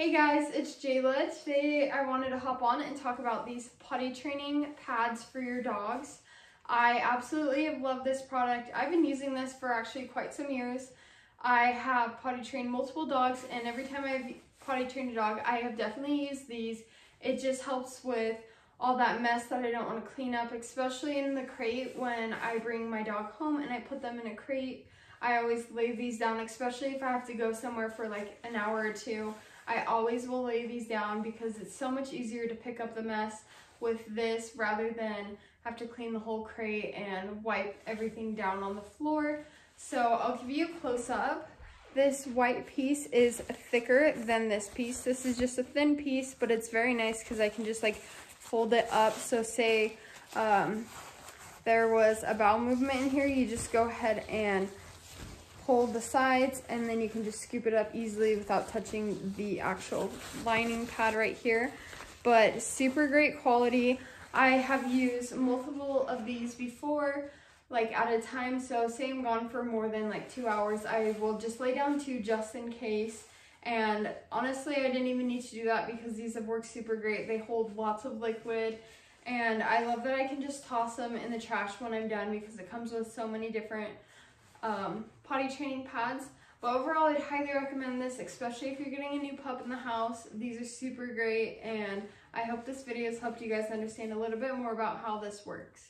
Hey guys, it's Jayla. Today I wanted to hop on and talk about these potty training pads for your dogs. I absolutely love this product. I've been using this for actually quite some years. I have potty trained multiple dogs and every time I've potty trained a dog, I have definitely used these. It just helps with all that mess that I don't want to clean up, especially in the crate when I bring my dog home and I put them in a crate. I always lay these down, especially if I have to go somewhere for like an hour or two. I always will lay these down because it's so much easier to pick up the mess with this rather than have to clean the whole crate and wipe everything down on the floor. So I'll give you a close up. This white piece is thicker than this piece. This is just a thin piece, but it's very nice because I can just like fold it up. So say um, there was a bowel movement in here, you just go ahead and hold the sides and then you can just scoop it up easily without touching the actual lining pad right here. But super great quality. I have used multiple of these before, like at a time. So say I'm gone for more than like two hours, I will just lay down two just in case. And honestly, I didn't even need to do that because these have worked super great. They hold lots of liquid and I love that I can just toss them in the trash when I'm done because it comes with so many different um, potty training pads. But overall, I'd highly recommend this, especially if you're getting a new pup in the house. These are super great, and I hope this video has helped you guys understand a little bit more about how this works.